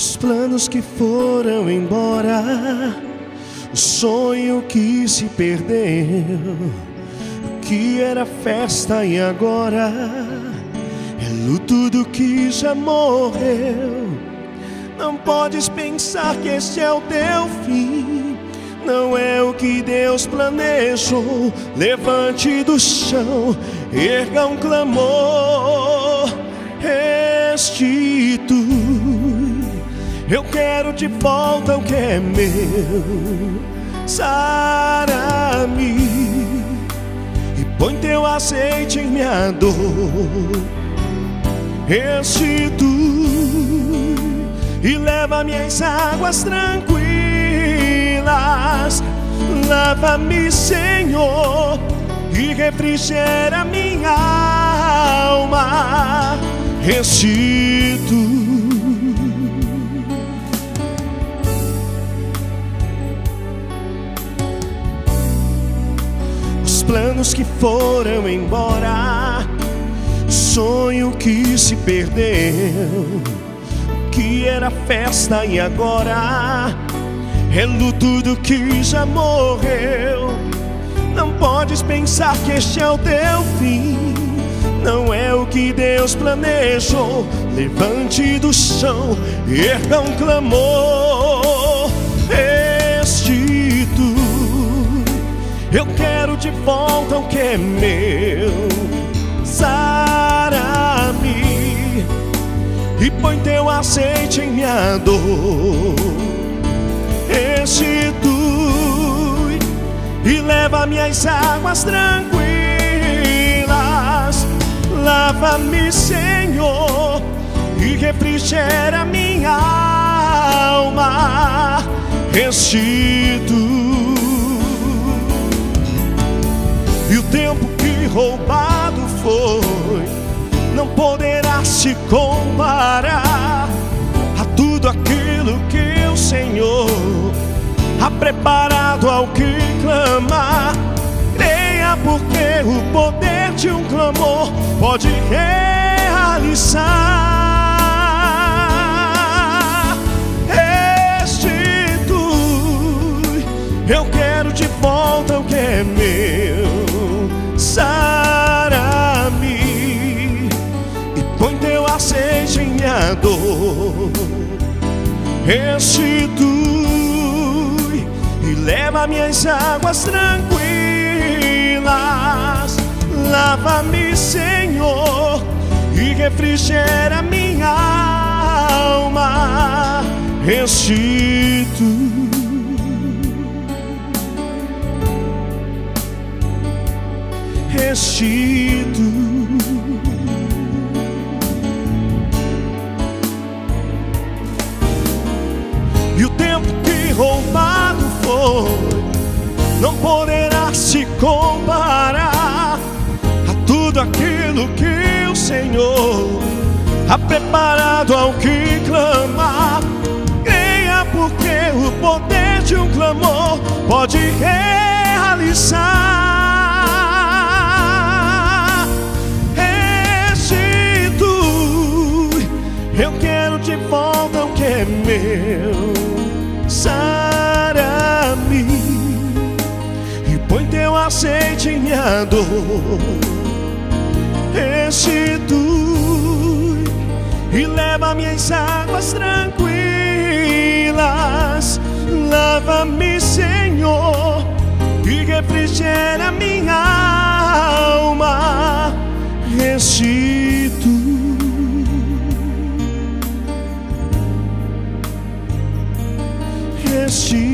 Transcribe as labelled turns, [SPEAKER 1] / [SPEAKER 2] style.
[SPEAKER 1] Os planos que foram embora, o sonho que se perdeu, o que era festa e agora é luto do que já morreu. Não podes pensar que este é o teu fim. Não é o que Deus planejou. Levante do chão, erga um clamor, restitui. Eu quero de volta o que é meu. Sara-me e põe teu azeite em minha dor. Restitui e leva minhas águas tranquilas. Lava-me, Senhor, e refrigera minha alma. Restitui. Os planos que foram embora, sonho que se perdeu, que era festa e agora é luto do que já morreu. Não podes pensar que este é o teu fim, não é o que Deus planejou. Levante do chão, erga um clamor, restitui. Eu quero de volta o que é meu. Sara-me e põe teu azeite em minha dor. Restitui e leva minhas águas tranquilas. Lava-me, Senhor, e refrigera minha alma. Restitui roubado foi não poderá se comparar a tudo aquilo que o Senhor ha preparado ao que clama. Creia, porque o poder de um clamor pode realizar. Restitui, eu quero de volta o que é meu. Dor. Restitui e leva minhas águas tranquilas. Lava-me, Senhor, e refrigera minha alma. Restitui. Restitui. Não poderá se comparar a tudo aquilo que o Senhor ha preparado ao que clama. Creia, porque o poder de um clamor pode realizar. Eu quero de volta o que é meu. de minha dor restitui e leva-me às águas tranquilas. Lava-me, Senhor, e refrigera minha alma. Restitui. Restitui.